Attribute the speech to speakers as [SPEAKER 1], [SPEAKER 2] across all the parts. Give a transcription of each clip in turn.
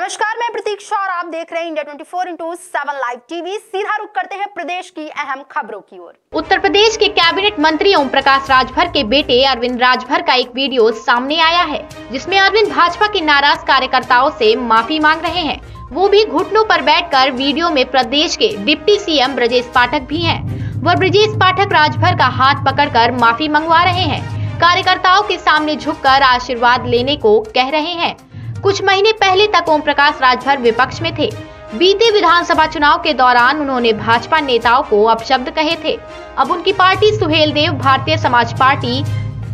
[SPEAKER 1] नमस्कार, मैं प्रतीक्षा और आप देख रहे हैं India 24 four into seven live TV सीधा रुक करते हैं प्रदेश की अहम खबरों की ओर।
[SPEAKER 2] उत्तर प्रदेश के कैबिनेट मंत्री ओम प्रकाश राजभर के बेटे अरविंद राजभर का एक वीडियो सामने आया है, जिसमें अरविंद भाजपा के नाराज़ कार्यकर्ताओं से माफ़ी मांग रहे हैं। वो भी घुटनों पर बैठकर वीडियो में प्रदेश के डिप्टी सीएम ब्रजेश पाठक भी हैं। वह ब्रजेश पाठक राजभर का हाथ पकड़कर माफ़ी मंगवा रहे हैं। कार्यकर्ताओं के सामने झुककर आशीर्वाद लेने को कह रहे हैं। कुछ महीने पहले तक ओम प्रकाश राजभर विपक्ष में थे। बीते विधानसभा चुनाव के दौरान उन्होंने भाजपा नेताओं को अपशब्द कहे थे। अब उनकी party Suhel Dev Bharatiya Samaj party,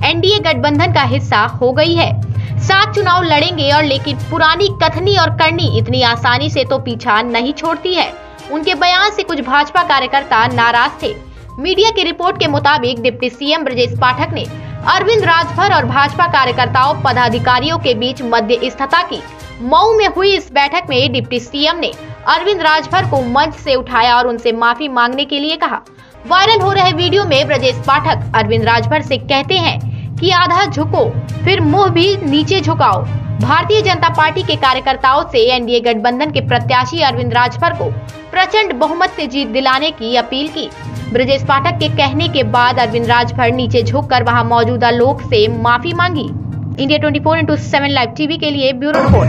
[SPEAKER 2] NDA गठबंधन का हिस्सा हो गई है। सात चुनाव लड़ेंगे और लेकिन पुरानी कथनी और करनी इतनी आसानी से तो पीछा नहीं छोड़ती है। उनके बयान से कुछ भाजपा कार्यकर्ता नाराज़ थे। मीडिया की रिपोर्ट के मुताबिक डिप्टी सीएम ब्रजेश पाठक ने अरविंद राजभर और भाजपा कार्यकर्ताओं, पदाधिकारियों के बीच मध्य स्थता की। मऊ में हुई इस बैठक में डिप्टी सीएम ने अरविंद राजभर को मंच से उठाया और उनसे माफ़ी मांगने के लिए कहा। वायरल हो रहे वीडियो में ब्रजेश पाठक अरविंद राजभर से कहते हैं कि आधा झुको, फिर मुँह भी नीचे झुकाओ। भारतीय जनता पार्टी के कार्यकर्ताओं से एनडीए गठबंधन के प्रत्याशी अरविंद राजभर को प्रचंड बहुमत से जीत दिलाने की अपील की। ब्रजेश पाठक के कहने के बाद अरविंद राजभर नीचे झुक कर वहाँ मौजूदा लोग से माफ़ी मांगी। India 24 four into seven live TV के लिए ब्यूरो रिपोर्ट।